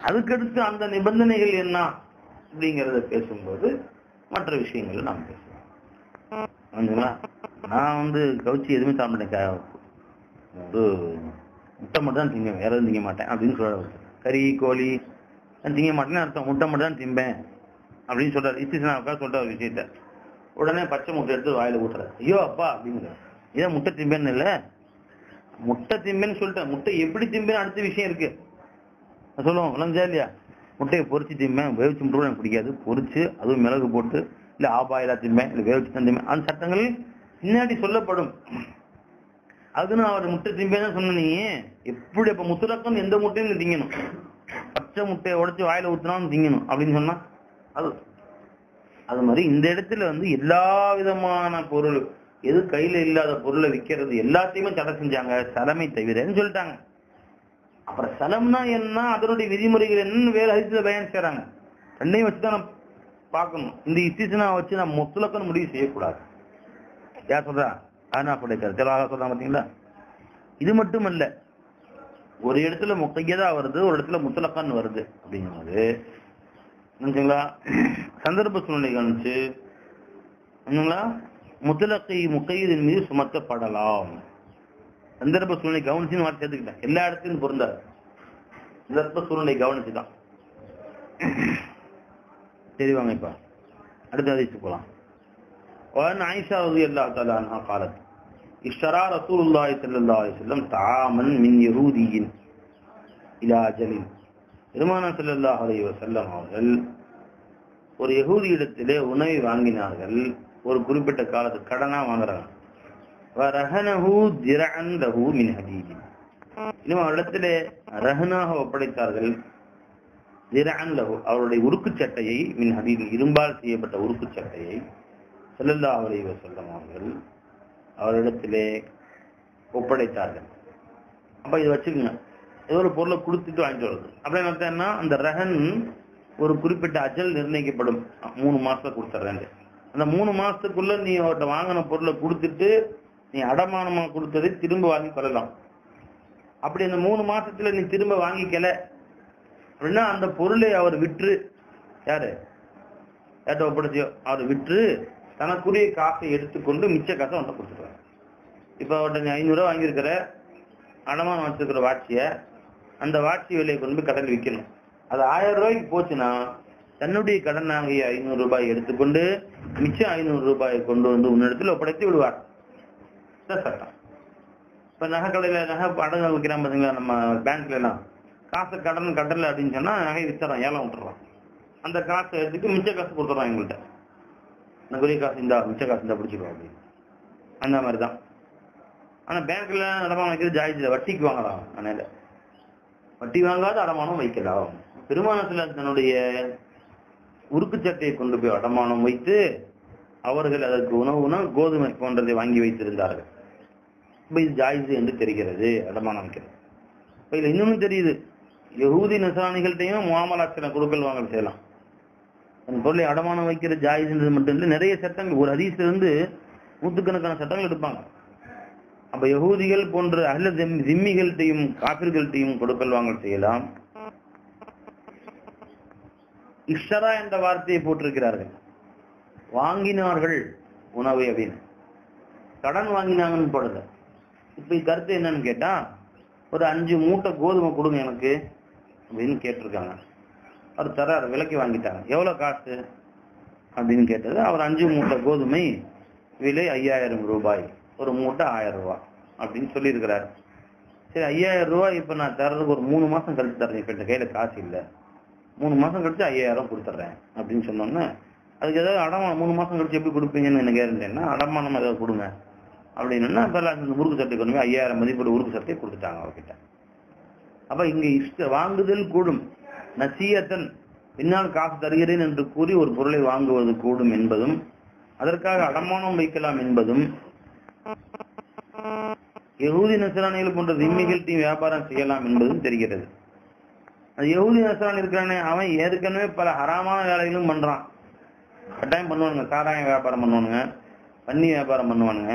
Speaker 1: அதுக்கடுத்து அந்த நிபந்தனைகள் என்ன? அப்படிங்கறத பேசும்போது மற்ற விஷயங்களை நாம் பேசுவோம் புரிஞ்சுங்களா நான் வந்து கவுச்சி எதுவுமே சாப்பிட மாட்டேன். ஒரு முட்டை மட்டும் தான் திங்குவேன் வேற எதுவும் திங்க மாட்டேன் அப்படின்னு சொல்றாரு கறி கோழி நான் திங்க மாட்டேன்னு அர்த்தம். முட்டை மட்டும் தான் திம்பேன் அப்படின்னு சொல்றாரு. இஸ்டிஸ்னாவுக்காக சொல்ற ஒரு விஷயத்த. உடனே பச்சை முட்டை எடுத்து வாயில ஊத்துறாரு. ஐயோ அப்பா அப்படிங்கிற இதான் முட்டை திம்பேன்னு இல்ல? முட்டை திம்பேன்னு சொல்லிட்டேன். முட்டை எப்படி திம்பேன்னு அடுத்த விஷயம் இருக்கு. சொல்லுவோம். விளஞ்சா இல்லையா? முட்டையை பொரிச்சு திம்பேன் வேவிச்சு முட்டை எனக்கு பிடிக்காது. பொரிச்சு அதுவும் மிளகு போட்டு இல்ல ஆபாயிலா திம்பேன் இல்ல வேவிச்சு தான் திம்பேன் அந்த சட்டங்கள் பின்னாடி சொல்லப்படும். அதுன்னு அவர் முட்டை திம்பேன்னு தான் சொன்னீங்க எப்படி அப்ப முத்துலக்கம் எந்த முட்டையும் திங்கணும்? பச்சை முட்டையை உடைச்சு வாயில ஊத்துனாலும் திங்கணும் அப்படின்னு சொன்னா அது அது மாதிரி இந்த இடத்துல வந்து எல்லா விதமான பொருள் எது கையில இல்லாத பொருளை விக்கிறது எல்லாத்தையுமே தடை செஞ்சாங்க. தலைமை தவிரன்னு சொல்லிட்டாங்க. அப்புறம் சலம்னா என்ன அதனுடைய விதிமுறைகள் என்னன்னு வேற ஹரித்துல பயன் செய்கிறாங்க ரெண்டையும் வச்சுதான் நம்ம பார்க்கணும். இந்த இஸ்டிசனா வச்சு நம்ம முத்துலக்கன்னு முடிவு செய்யக்கூடாது. யார் சொல்றா? ஆனா பிள்ளைக்கார் தெளிவாக சொல்றாங்க பாத்தீங்களா? இது மட்டும் இல்ல ஒரு இடத்துல முக்கையதா வருது ஒரு இடத்துல முத்தலக்கான் வருது அப்படிங்கும்போது புரிஞ்சுங்களா? சந்தர்ப்ப சூழ்நிலை கணிச்சு புரிஞ்சுங்களா? முத்தலக்கை முக்கையதின் மீது சுமத்தப்படலாம். சந்தர்ப்ப சூழ்நிலை கவனிச்சுன்னு வார்த்தை சேர்த்துக்கிட்டேன் எல்லா இடத்துலையும் பொருந்தாது சந்தர்ப்ப சூழ்நிலை கவனிச்சுதான் சரி வாங்க இப்ப அடுத்த அதிர்ச்சி போலாம் وعن عائشة رضي الله تعالى عنها قالت اشترى رسول الله صلى الله عليه وسلم طعاما من يهودي إلى أجل பெருமானா ஸல்லல்லாஹு அலைஹி வஸல்லம் அவர்கள் ஒரு யகூதியிடத்திலே உணவை வாங்கினார்கள் ஒரு குறிப்பிட்ட காலத்துக்கு கடனா வாங்குறாங்க இன்னும் அவரிடத்திலே ரஹனாக ஒப்படைத்தார்கள். திரஅன் லஹு அவருடைய உருக்கு சட்டையை மின் ஹதீத் இரும்பால் செய்யப்பட்ட உருக்கு சட்டையை செல்லல்லா அவரை வஸல்லம் அவர்கள் அவரிடத்திலே ஒப்படைத்தார்கள். அப்ப இதை வச்சுக்கோங்க. ஏதோ ஒரு பொருளை கொடுத்துட்டு வாங்கிட்டு வருது அப்படின்னு அர்த்தம் அந்த ரஹன் ஒரு குறிப்பிட்ட அஜல் நிர்ணயிக்கப்படும். மூணு மாசத்துல கொடுத்துட்றேன் அந்த மூணு மாசத்துக்குள்ள நீ அவர்கிட்ட வாங்கின பொருளை கொடுத்துட்டு நீ அடமானமா கொடுத்ததை திரும்ப வாங்கி கொள்ளலாம். அப்படி அந்த மூணு மாசத்துல நீ திரும்ப வாங்கிக்கல. அப்படின்னா அந்த பொருளை அவர் விற்று யாரு? யார்கிட்ட ஒப்படைச்சியோ? அவர் விற்று தனக்குரிய காசை எடுத்துக்கொண்டு மிச்ச காசை அவன்கிட்ட கொடுத்துருவாரு. இப்ப அவர்கிட்ட நீ ஐநூறு ரூபா வாங்கியிருக்கிற அடமானம் வச்சிருக்கிற வாட்சிய அந்த வாட்சி விலையை கொண்டு போய் கடையில் விற்கணும். அது ஆயிரம் ரூபாய்க்கு போச்சுன்னா தன்னுடைய கடன் ஆகிய ஐநூறு ரூபாய் எடுத்துக்கொண்டு மிச்சம் ஐநூறு ரூபாயை கொண்டு வந்து உன்னிடத்தில் ஒப்படைத்து விடுவார். சட்டம் இப்ப நகை கடையில நகை அடகு வைக்கிறான் பாத்தீங்களா நம்ம பேங்க்ல எல்லாம் காசு கடன் கடல அப்படின்னு சொன்னா நகை வித்துறோம் ஏலம் விட்டுறோம் அந்த காசை எடுத்துட்டு மிச்ச காசு கொடுத்துறோம் எங்கள்கிட்ட இந்த பெரிய காசு இந்த மிச்ச காசு இந்த பிடிச்சிக்கோ அப்படின்னு. அந்த மாதிரி தான் ஆனா பேங்க்ல அடமானம் வைக்கிறது ஜாயிச்சு வட்டிக்கு வாங்கலாம் அதனால வட்டி வாங்காத அடமானம் வைக்கலாம் பெருமானத்துல தன்னுடைய உருக்கு சட்டையை கொண்டு போய் அடமானம் வைத்து அவர்கள் அதற்கு உணவுனா கோதுமை போன்றதை வாங்கி வைத்திருந்தார்கள். இப்போ இது ஜாயிஸ் என்று தெரிகிறது அடமானம் வைக்கிறது இப்போ இதில் இன்னொன்று தெரியுது. யகூதி நசானிகள்கிட்டையும் முகாமலாட்சண கொடுக்கல் வாங்கல் செய்யலாம். அந்த பொருளை அடமானம் வைக்கிற ஜாயிஸ்ன்றது மட்டும் இல்லை நிறைய சட்டங்கள் ஒரு ஹதீஸ்ல இருந்து நூத்துக்கணக்கான சட்டங்கள் எடுப்பாங்க. அப்போ யகூதிகள் போன்ற அகில திம்- திம்மிகள்கிட்டையும் காபிர்கள்ட்டையும் கொடுக்கல் வாங்கல் செய்யலாம். இஷ்டரா என்ற வார்த்தையை போட்டிருக்கிறார்கள். வாங்கினார்கள் உணவை அப்படின்னு. கடன் வாங்கினாங்கன்னு போடல. இப்ப கருத்து என்னன்னு கேட்டா ஒரு அஞ்சு மூட்டை கோதுமை கொடுங்க எனக்கு அப்படின்னு கேட்டிருக்காங்க. அவர் தரார் விலைக்கு வாங்கிட்டாங்க எவ்வளவு காசு? அப்படின்னு கேட்டது அவர் அஞ்சு மூட்டை கோதுமை விலை ஐயாயிரம் ரூபாய். ஒரு மூட்டை ஆயிரம் ரூபாய் அப்படின்னு சொல்லியிருக்கிறார். சரி ஐயாயிரம் ரூபாய் இப்ப நான் தர்றதுக்கு ஒரு மூணு மாசம் கழிச்சு தரேன் இப்ப என் கையில காசு இல்லை. மூணு மாசம் கழிச்சு ஐயாயிரம் கொடுத்துட்றேன் அப்படின்னு சொன்னோன்னே அதுக்கு ஏதாவது அடமானம் மூணு மாசம் கழிச்சு எப்படி கொடுப்பீங்கன்னு எனக்கு கேட்டேன்னா அடமானம் ஏதாவது கொடுங்க. அப்படின்னா இப்ப அந்த உருக்கு சட்டை கொண்டு போய் ஐயாயிரம் மதிப்போட உருக்கு சட்டை கொடுத்துட்டாங்க அவர்கிட்ட. அப்ப இங்க இஷ்ட வாங்குதல் கூடும். நசீயத்தன் பின்னால் காசு தருகிறேன் என்று கூறி ஒரு பொருளை வாங்குவது கூடும் என்பதும் அதற்காக அடமானம் வைக்கலாம் என்பதும் யகூதி நசரானிகள் போன்ற திம்மிகள்ட்டையும் வியாபாரம் செய்யலாம் என்பதும் தெரிகிறது. அது யகூதி இருக்கிறானே அவன் ஏற்கனவே பல ஹராமான வேலைகளும் பண்றான். கட்டாயம் பண்ணுவானுங்க சாராயம் வியாபாரம் பண்ணுவானுங்க பன்னி வியாபாரம் பண்ணுவானுங்க.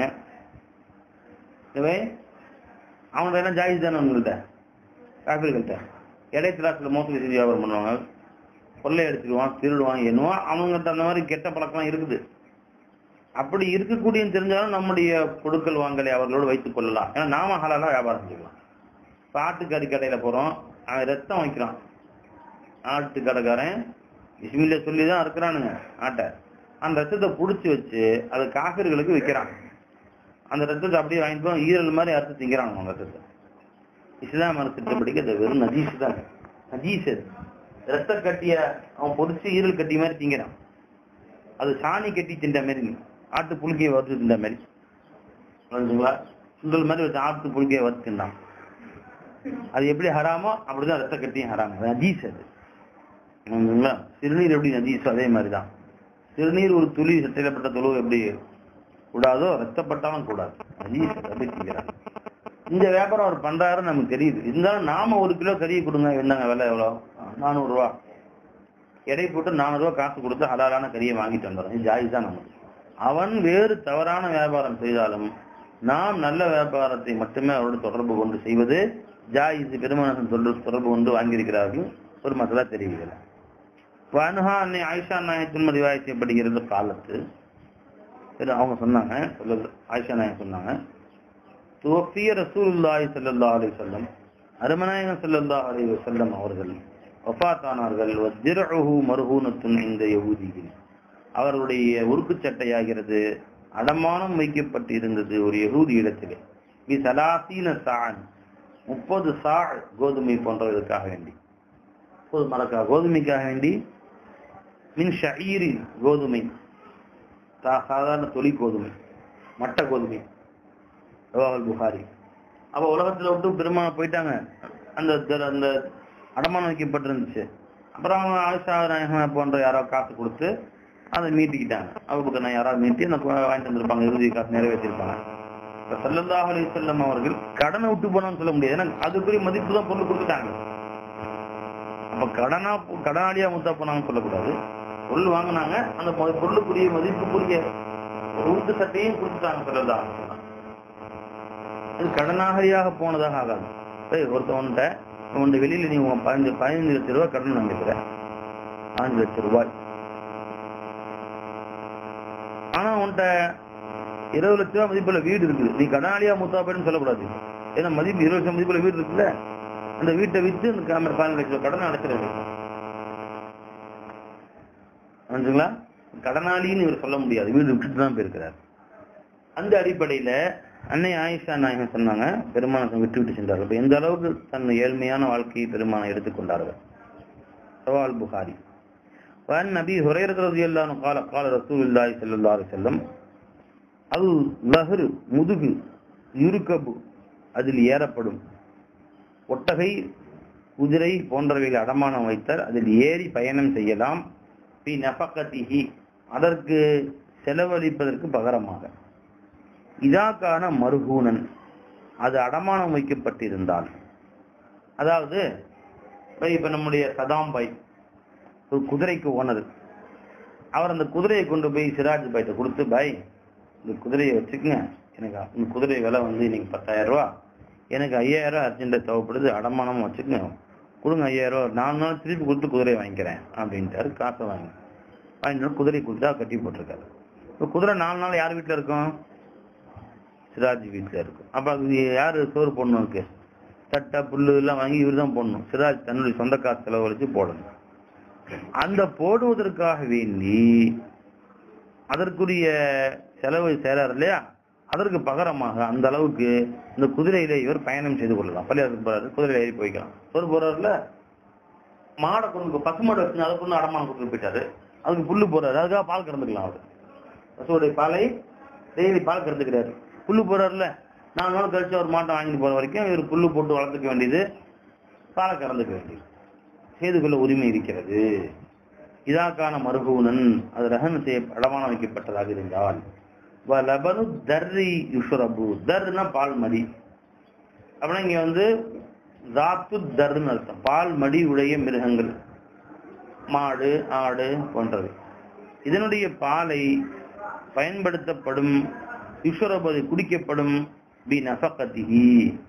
Speaker 1: அவனோட அவன்கிட்ட எல்லாம் ஜாயிஸ் தானே உங்கள்கிட்ட? காப்பீர்கள்ட்ட இடைத்திராசில மோசடி செஞ்சு வியாபாரம் பண்ணுவாங்க. கொள்ளை அடிச்சிடுவான் திருடுவான் என்னவோ அவங்கள்ட்ட அந்த மாதிரி கெட்ட பழக்கம்லாம் இருக்குது. அப்படி இருக்கக்கூடிய தெரிஞ்சாலும் நம்முடைய பொருட்கள் வாங்கலை அவர்களோடு வைத்துக் கொள்ளலாம். ஏன்னா நாம ஹலாலாக வியாபாரம் செஞ்சுக்கலாம். இப்போ ஆட்டுக்கறி கடையில் போகிறோம் அவன் ரத்தம் வைக்கிறான். ஆட்டு கடைக்காரன் இஸ்மில்ல சொல்லி தான் இருக்கிறானுங்க ஆட்டை. அந்த ரத்தத்தை பிடிச்சி வச்சு அது காஃபிர்களுக்கு விற்கிறான். அந்த ரத்தத்தை அப்படியே வாங்கிட்டு போய் ஈரல் மாதிரி அறுத்து திங்கிறாங்க அவங்க ரத்தத்தை. இஸ்லாம் மரத்திட்டபடிக்கு அது வெறும் நஜீஸ் தான் நஜீஸ் அது. ரத்த கட்டிய அவன் பொறிச்சு ஈரல் கட்டி மாதிரி திங்கிறான். அது சாணி கட்டி தின்ற மாதிரி ஆட்டு புழுக்கையை வறுத்து தின்ற மாதிரி. புரிஞ்சுங்களா? சுண்டல் மாதிரி ஒரு ஆட்டு புழுக்கையை வறுத்து தின்றான். அது எப்படி ஹராமோ அப்படிதான் ரத்த கட்டியும் ஹராமோ. அது நஜீஸ் அது. சிறுநீர் எப்படி நஜீஸோ அதே மாதிரிதான். சிறுநீர் ஒரு துளி சட்டையிலப்பட்ட துளு எப்படி கூடாதோ ரத்தப்பட்டாலும் கூடாது. அப்படி இந்த வியாபாரம் அவர் பண்றாருன்னு நமக்கு தெரியுது. இருந்தாலும் நாம ஒரு கிலோ கறியை கொடுங்க என்னங்க விலை எவ்வளவு நானூறு ரூபா எடை போட்டு நானூறு ரூபா காசு கொடுத்து ஹலாலான கறியை வாங்கிட்டு வந்துடும் இது ஜாயிஸ் தான் நமக்கு. அவன் வேறு தவறான வியாபாரம் செய்தாலும் நாம் நல்ல வியாபாரத்தை மட்டுமே அவரோடு தொடர்பு கொண்டு செய்வது ஜாயிஸ் பெருமானசன் தொடர்பு தொடர்பு கொண்டு வாங்கியிருக்கிறார்கள். ஒரு மக்களா தெரிவிக்கல வானுஹா அன்னை ஆயிஷா நாயத்தின் ரிவாய் செய்யப்படுகிறது காலத்து. சரி அவங்க சொன்னாங்க ஆயிஷா நாயகம் சொன்னாங்க. துவஃபிய ரசூலுல்லாஹி ஸல்லல்லாஹு அலைஹி வஸல்லம் அருமநாயகம் ஸல்லல்லாஹு அலி வசல்லம் அவர்கள் ஒஃபாத்தானார்கள் வஜ்ரஹு மர்ஹூனத்துன் இந்த யகுதியில் அவருடைய உருக்கு சட்டையாகிறது அடமானம் வைக்கப்பட்டு இருந்தது ஒரு யகுதி இடத்திலே. பி சலாசீன சான் முப்பது சா கோதுமை போன்றவர்களுக்காக வேண்டி. முப்பது மரக்கா கோதுமைக்காக வேண்டி மின் ஷஈரின் கோதுமை. சாதாரண தொலி கோதுமை மட்ட கோதுமை. ரவாவல் புகாரி. அப்ப உலகத்துல விட்டு பெருமா போயிட்டாங்க. அந்த அந்த அடமானம் வைக்கப்பட்டிருந்துச்சு. அப்புறம் அவங்க ஆயிஷா போன்ற யாரோ காசு கொடுத்து அதை மீட்டிக்கிட்டாங்க. அவங்க நான் யாராவது மீட்டி அந்த வாங்கிட்டு வந்திருப்பாங்க. இறுதி காசு நிறைவேற்றிருப்பாங்க. இப்ப ஸல்லல்லாஹு செல்லம் அவர்கள் கடனை விட்டு போனான்னு சொல்ல முடியாது. ஏன்னா அதுக்குரிய மதிப்பு தான் பொருள் கொடுத்துட்டாங்க. அப்ப கடனா கடனாளியா முத்தா போனாங்கன்னு சொல்லக்கூடாது. பொருள் வாங்கினாங்க அந்த பொருளுக்குரிய பொருளுக்குரிய மதிப்புக்குரிய ஊட்டு சட்டையும் கொடுத்துட்டாங்க ஸல்லல்லாஹு இது கடனாகரியாக போனதாக ஆகாது. சரி ஒருத்தவன்கிட்ட உன் வெளியில நீ உன் பதினஞ்சு பதினஞ்சு லட்சம் ரூபாய் கடன் வாங்கிக்கிற பதினஞ்சு லட்சம் ரூபாய். ஆனா உன்கிட்ட இருபது லட்ச ரூபாய் மதிப்புல வீடு இருக்குது. நீ கடனாளியா முத்தாப்பேன்னு சொல்லக்கூடாது. ஏன்னா மதிப்பு இருபது லட்சம் மதிப்புல வீடு இருக்குல்ல? அந்த வீட்டை வித்து இந்த பதினஞ்சு லட்சம் ரூபாய் கடன் அடைச்சிட புரிஞ்சுங்களா கடனாளின்னு இவர் சொல்ல முடியாது வீடு விட்டுட்டு தான் போயிருக்கிறார் அந்த அடிப்படையில அன்னை ஆயிஷா நாயகம் சொன்னாங்க பெருமானம் விட்டு விட்டு சென்றார்கள் இப்ப எந்த அளவுக்கு தன் ஏழ்மையான வாழ்க்கையை பெருமானம் எடுத்துக்கொண்டார்கள் சவால் புகாரி وعن نبي هريرة رضي الله عنه قال قال رسول الله صلى الله عليه وسلم அது லஹரு முதுகு யுருக்கபு அதில் ஏறப்படும் ஒட்டகை குதிரை போன்றவைகளை அடமானம் வைத்தால் அதில் ஏறி பயணம் செய்யலாம் பி நபக்கத்திஹி அதற்கு செலவழிப்பதற்கு பகரமாக. இதாக்கான மருகூனன் அது அடமானம் வைக்கப்பட்டிருந்தால். அதாவது இப்ப நம்முடைய சதாம்பாய் ஒரு குதிரைக்கு ஓனர் அவர் அந்த குதிரையை கொண்டு போய் சிராஜ் பாய்ட்ட கொடுத்து பாய் இந்த குதிரையை வச்சுக்கங்க. எனக்கு இந்த குதிரை விலை வந்து இன்னைக்கு பத்தாயிரம் ரூபா. எனக்கு ஐயாயிரம் ரூபா தேவைப்படுது. அடமானம் வச்சுக்கங்க. கொடுங்க ஐயாயிரம் ரூபா நாலு நாள் திருப்பி கொடுத்து குதிரையை வாங்கிக்கிறேன் அப்படின்ட்டாரு. காசை வாங்கி. வாங்கிட்டு குதிரை கொடுத்தா கட்டி போட்டிருக்காரு. இப்போ குதிரை நாலு நாள் யார் வீட்டில் இருக்கும்? சிராஜ் வீட்டில் இருக்கும். அப்போ அது யார்? சோறு போடணும் இருக்கு தட்டை புல்லு எல்லாம் வாங்கி இவர் தான் போடணும். சிராஜ் தன்னுடைய சொந்த காசு செலவழிச்சு போடணும். அந்த போடுவதற்காக வேண்டி அதற்குரிய செலவு சேராரு இல்லையா? அதற்கு பகரமாக அந்த அளவுக்கு இந்த குதிரையில இவர் பயணம் செய்து கொள்ளலாம். பள்ளியாருக்கு போறாரு குதிரையில ஏறி போய்க்கலாம். சோறு போறாருல மாடை கொண்டு பசுமாடு வச்சு அதை கொண்டு அடமானம் கொடுத்து போயிட்டாரு. அதுக்கு புல்லு போறாரு. அதுக்காக பால் கறந்துக்கலாம் அவர். பசுவோடைய பாலை டெய்லி பால் கறந்துக்கிறாரு. புல்லு போறாருல நாலு நாள் கழிச்சு அவர் மாட்டை வாங்கிட்டு போற வரைக்கும் இவர் புல்லு போட்டு வளர்த்துக்க வேண்டியது பாலை கறந்துக்க வேண்டியது. செய்து கொள்ள உரிமை இருக்கிறது. இதாக்கான மருகூனன் அது ரகன் செய்ய அடமானம் வைக்கப்பட்டதாக இருந்தால் லபனு தர்ரி யுஷரபு. தர்னா பால் மடி அப்படின்னா இங்க வந்து தாத்து தர்ன்னு அர்த்தம். பால் மடி உடைய மிருகங்கள். மாடு ஆடு போன்றவை. இதனுடைய பாலை பயன்படுத்தப்படும் யுஷரபது குடிக்கப்படும் பி நஃபகத்திஹி.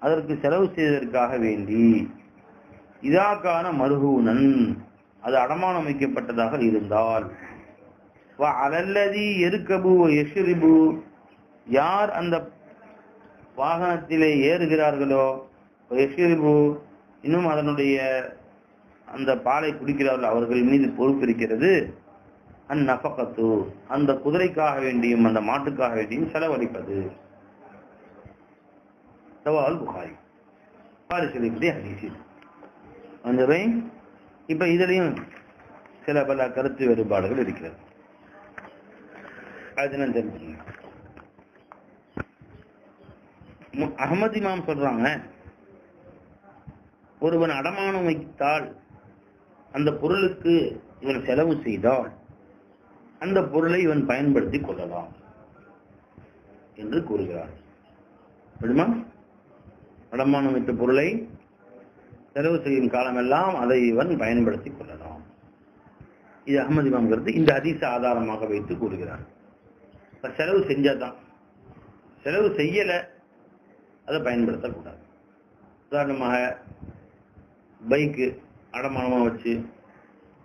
Speaker 1: அதற்கு செலவு செய்வதற்காக வேண்டி இதாக்கான மருகூனன் அது அடமானம் வைக்கப்பட்டதாக இருந்தால் அலல்லதி எருக்கபு எஷிரிபு யார் அந்த வாகனத்திலே ஏறுகிறார்களோ எஷிரிபு இன்னும் அதனுடைய அந்த பாலை குடிக்கிறார்கள் அவர்கள் மீது பொறுப்பு இருக்கிறது. அந்நபகத்து அந்த குதிரைக்காக வேண்டியும் அந்த மாட்டுக்காக வேண்டியும் செலவழிப்பது. சவால் புகாரி. வந்தவை இப்ப இதுலயும் சில பல கருத்து வேறுபாடுகள் இருக்கிறது. அதுன்னு தெரிஞ்சுங்க அகமது இமாம் சொல்றாங்க ஒருவன் அடமானம் வைத்தால் அந்த பொருளுக்கு இவன் செலவு செய்தால் அந்த பொருளை இவன் பயன்படுத்திக் கொள்ளலாம் என்று கூறுகிறார். விடுமா அடமானம் வைத்த பொருளை செலவு செய்யும் காலமெல்லாம் அதை இவன் பயன்படுத்திக் கொள்ளலாம். இது அகமது இமாம் கருத்து இந்த அதிச ஆதாரமாக வைத்து கூறுகிறார். இப்ப செலவு செஞ்சாதான். செலவு செய்யல அதை பயன்படுத்தக்கூடாது. உதாரணமாக பைக்கு அடமானமா வச்சு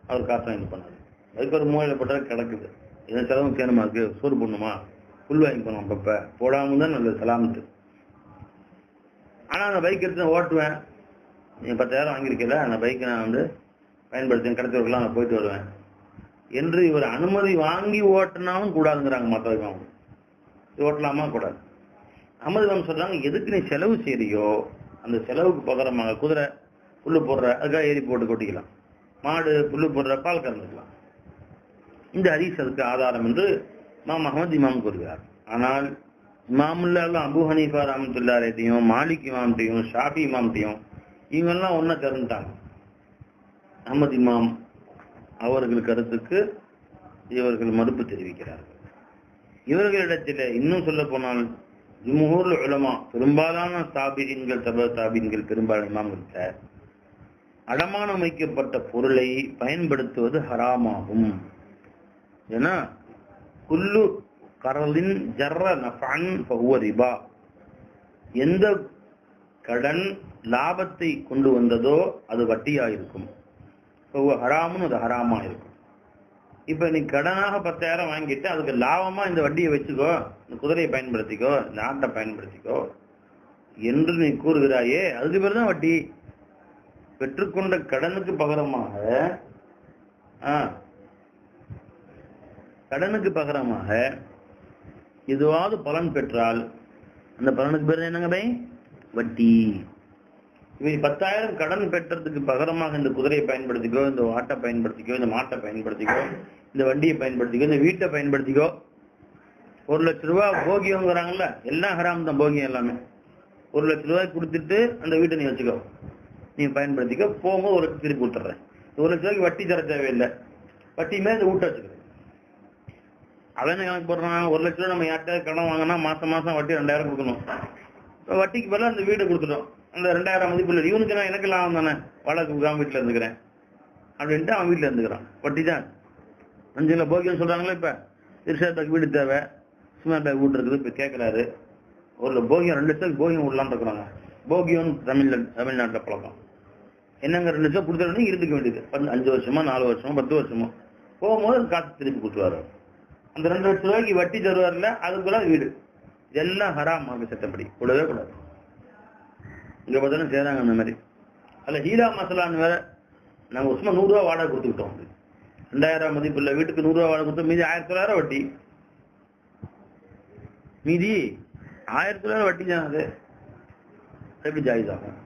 Speaker 1: அவர் காசு வாங்கி பண்ணாரு அதுக்கு ஒரு மூலையில கிடக்குது. எதாவது செலவும் சேனமா இருக்கு? சோறு போடணுமா? புல் வாங்கி போனோம் அப்பப்ப. போடாம தான் நல்லது சலாமத்து. ஆனா அந்த பைக் எடுத்து நான் ஓட்டுவேன். நீ பத்தாயிரம் வாங்கியிருக்கல அந்த பைக்கை நான் வந்து பயன்படுத்தி கடத்தவர்களாம் நான் போயிட்டு வருவேன். என்று இவர் அனுமதி வாங்கி ஓட்டினாலும் கூடாதுங்கிறாங்க மற்றவங்க அவங்க ஓட்டலாமா? கூடாது. அகமது மேம் சொல்றாங்க எதுக்கு நீ செலவு செய்யறியோ அந்த செலவுக்கு பகரமாக குதிரை புல்லு போடுற அதுக்காக ஏறி போட்டு கொட்டிக்கலாம். மாடு புல்லு போடுற பால் கறந்துக்கலாம். இந்த ஹதீஸ் அதுக்கு ஆதாரம் என்று இமாம் அகமது இமாம் கூறுகிறார். ஆனால் இமாமுல்லாம் அபு ஹனீஃபா ரஹமத்துல்லாரையும் மாலிக் இமாம்கிட்டையும் ஷாஃபி இமாம்கிட்டையும் இவங்கெல்லாம் ஒன்றை கருந்துட்டாங்க. அகமது இமாம் அவர்கள் கருத்துக்கு இவர்கள் மறுப்பு தெரிவிக்கிறார்கள். இவர்களிடத்தில் இன்னும் சொல்ல போனால் ஜுமுகூர்ல உலமா பெரும்பாலான தாபீன்கள் தப தாபீன்கள் பெரும்பாலான இமாம்கிட்ட அடமானம் வைக்கப்பட்ட பொருளை பயன்படுத்துவது ஹராமாகும். ஏன்னா குல்லு கரலின் ஜர்ர நஃபான் ஃபஹுவ ரிபா. எந்த கடன் லாபத்தை கொண்டு வந்ததோ அது வட்டியாயிருக்கும். இருக்கும் ஹராமுன்னு அது ஹராமா இருக்கும். இப்ப நீ கடனாக பத்தாயிரம் வாங்கிட்டு அதுக்கு லாபமா இந்த வட்டியை வச்சுக்கோ இந்த குதிரையை பயன்படுத்திக்கோ இந்த ஆட்டை பயன்படுத்திக்கோ என்று நீ கூறுகிறாயே அதுக்கு பேர் தான் வட்டி. பெற்றுக்கொண்ட கடனுக்கு பகரமாக ஆ, கடனுக்கு பகரமாக எதுவாவது பலன் பெற்றால் அந்த பலனுக்கு பேர் என்னங்க பை? வட்டி. இவர் பத்தாயிரம் கடன் பெற்றதுக்கு பகரமாக இந்த குதிரையை பயன்படுத்திக்கோ இந்த ஆட்டை பயன்படுத்திக்கோ இந்த மாட்டை பயன்படுத்திக்கோ இந்த வண்டியை பயன்படுத்திக்கோ இந்த வீட்டை பயன்படுத்திக்கோ. ஒரு லட்ச ரூபா போகியோங்கிறாங்கல்ல எல்லாம் ஹராம் தான் போகியம் எல்லாமே. ஒரு லட்ச ரூபாய் கொடுத்துட்டு அந்த வீட்டை நீ வச்சுக்கோ. நீ பயன்படுத்திக்கோ போகும்போது ஒரு லட்சம் திருப்பி கொடுத்துட்றேன். ஒரு லட்ச ரூபாய்க்கு வட்டி தர தேவையில்லை. வட்டி மேல இந்த வீட்டை வச்சுக்கிறேன் அவன் கணக்கு போடுறான்? ஒரு லட்ச ரூபா நம்ம யார்கிட்ட கடன் வாங்கினா மாசம் மாசம் வட்டி ரெண்டாயிரம் கொடுக்கணும். வட்டிக்கு பதிலா அந்த வீடை கொடுத்துட்டோம். அந்த ரெண்டாயிரம் மதிப்பு இல்லை இவனுக்கு நான் எனக்கு லாபம் தானே வாடகை கொடுக்காம வீட்டில் இருந்துக்கிறேன். அப்படின்ட்டு அவன் வீட்டில் இருந்துக்கிறான். வட்டி தான் அஞ்சுல போக்கியம் சொல்கிறாங்களே இப்போ. திருஷாத்தாக்கு வீடு தேவை. சிமெண்ட் வீடு இருக்குது. இப்போ கேட்குறாரு ஒரு போகியம் ரெண்டு லட்சம் போகியம் விடலான்னு இருக்கிறாங்க. போகியம் தமிழ்ல தமிழ்நாட்டில் பழக்கம். என்னங்க ரெண்டு லட்சம் கொடுத்துருந்தா இருந்துக்க வேண்டியது. பத்து- அஞ்சு வருஷமா நாலு வருஷமா பத்து வருஷமா. போகும்போது காசு திருப்பி கொடுத்துருவாரு அந்த ரெண்டு லட்சம் ரூபாய்க்கு வட்டி தருவார்ல அதுக்குள்ள வீடு. இதெல்லாம் ஹராம் ஆக சட்டப்படி. கூடவே கூடாது. இங்க பார்த்தாலும் செய்றாங்க அந்த மாதிரி. அதுல ஹீரா மசாலான்னு வேற நாங்க ஒரு சும்மா நூறு ரூபா வாடகை கொடுத்துக்கிட்டோம். ரெண்டாயிரம் மதிப்புள்ள வீட்டுக்கு நூறு ரூபா வாடகை கொடுத்தோம் மீதி ஆயிரத்தி தொள்ளாயிரம் வட்டி. மீதி ஆயிரத்தி தொள்ளாயிரம் வட்டி தான் அது. எப்படி ஜாயிஸ் ஆகும்?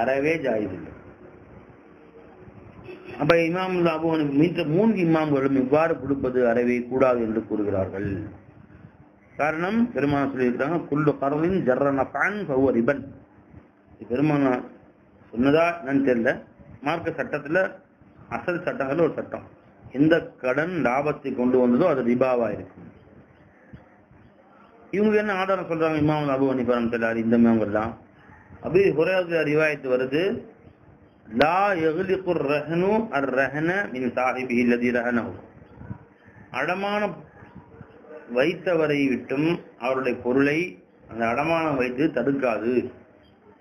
Speaker 1: அறவே ஜாயிஸ் இல்லை. அப்ப இமாம் அபுவனுக்கு மீட்ட மூன்று இமாம்களும் இவ்வாறு கொடுப்பது அறவே கூடாது என்று கூறுகிறார்கள். காரணம் பெருமான சொல்லியிருக்கிறாங்க குல்லு கரலின் ஜர்ரனபான் ஃபஹுவ ரிபன். பெருமான சொன்னதா என்னன்னு தெரியல. மார்க்க சட்டத்துல அசல் சட்டங்கள் ஒரு சட்டம். எந்த கடன் லாபத்தை கொண்டு வந்ததோ அது ரிபாவா இருக்கு. இவங்க என்ன ஆதாரம் சொல்றாங்க இமாம் அபு ஹனீஃபா சொல்லாரு இந்த இமாம்கள்லாம் அபி ஹுரேரா ரிவாயத்து வருது. லா யக்லிகு ரஹனு அர் ரஹன மின் சாஹிபி இல்லதி ரஹனஹு. அடமானம் வைத்தவரை விட்டும் அவருடைய பொருளை அந்த அடமானம் வைத்து தடுக்காது.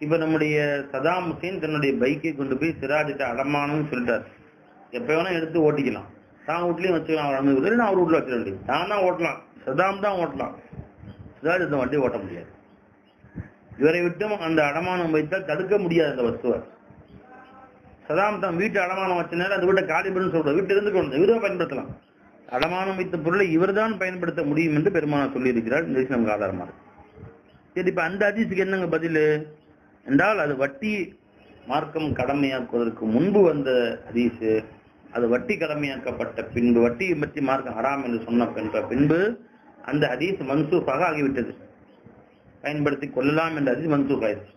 Speaker 1: இப்ப நம்முடைய சதாம் ஹுசேன் தன்னுடைய பைக்கை கொண்டு போய் சிராஜிட்ட அடமானம்னு சொல்லிட்டார். எப்ப வேணா எடுத்து ஓட்டிக்கலாம். தான் வீட்லயும் வச்சுக்கலாம் அவர் அமைப்பு இல்லை அவர் வீட்டுல வச்சிட முடியும் தான் தான் ஓட்டலாம். சதாம் தான் ஓட்டலாம். சிராஜ் இந்த வண்டி ஓட்ட முடியாது. இவரை விட்டும் அந்த அடமானம் வைத்தால் தடுக்க முடியாது அந்த வஸ்துவை. சதாம் தான் வீட்டு அடமானம் வச்ச நேரம் அந்த வீட்டை காலி பண்ணு சொல்றாரு. வீட்டு இருந்து கொண்டு இவரை பயன்படுத்தலாம். அடமானம் வைத்த பொருளை இவர்தான் பயன்படுத்த முடியும் என்று பெருமானார் சொல்லியிருக்கிறார். இந்த விஷயம் நமக்கு ஆதாரமா இருக்கு சரி இப்ப அந்த அதிசுக்கு என்னங்க பதில்? என்றால் அது வட்டி மார்க்கம் கடமையாக்குவதற்கு முன்பு வந்த ஹதீஸ். அது வட்டி கடமையாக்கப்பட்ட பின்பு வட்டியை பற்றி மார்க்கம் ஹராம் என்று சொன்ன பின்பு அந்த ஹதீஸ் மன்சூஃபாக ஆகிவிட்டது. பயன்படுத்தி கொள்ளலாம் என்ற ஹதீஸ் மன்சூஃப் ஆயிடுச்சு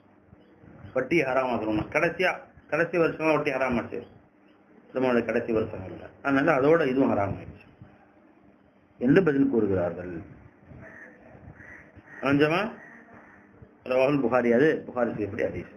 Speaker 1: வட்டி ஆகணும்னா கடைசியா கடைசி வருஷம் வட்டி ஹராமாச்சு? நம்மளோட கடைசி வருஷங்கள்ல அதனால அதோட இதுவும் ஹராம் ஆயிடுச்சு என்று பதில் கூறுகிறார்கள். கொஞ்சமா ரவாகுல் புகாரி அது புகாரி செய்யப்படி ஹதீஸ்.